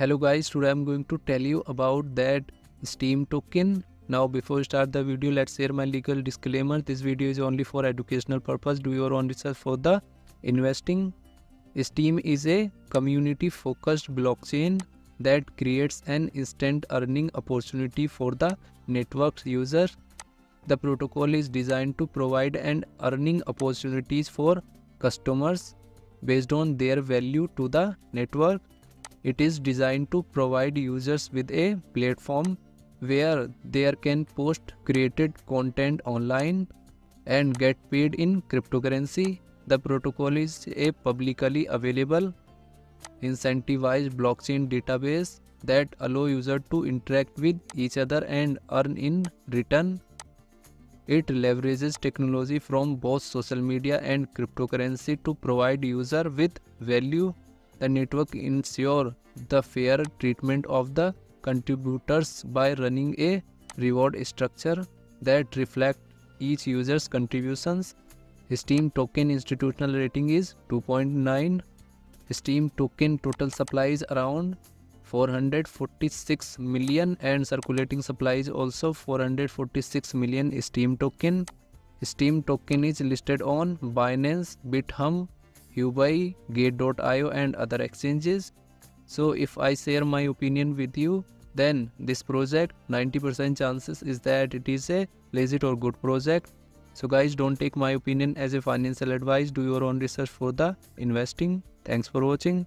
hello guys today i'm going to tell you about that Steem token. Now before start the video let's share my legal disclaimer. This video is only for educational purpose. Do your own research for the investing. Steem is a community focused blockchain that creates an instant earning opportunity for the network's users. The protocol is designed to provide an earning opportunities for customers based on their value to the network it is designed to provide users with a platform where they can post created content online and get paid in cryptocurrency. The protocol is a publicly available incentivized blockchain database that allow users to interact with each other and earn in return. It leverages technology from both social media and cryptocurrency to provide user with value the network ensure the fair treatment of the contributors by running a reward structure that reflect each user's contributions. Steem token institutional rating is 2.9. Steem token total supply is around 446 million and circulating supply is also 446 million Steem token. Steem token is listed on Binance, Bithumb, Huobi, Gate.io and other exchanges. So if I share my opinion with you, then this project 90% chances is that it is a legit or good project. So guys don't take my opinion as a financial advice, do your own research for the investing. Thanks for watching.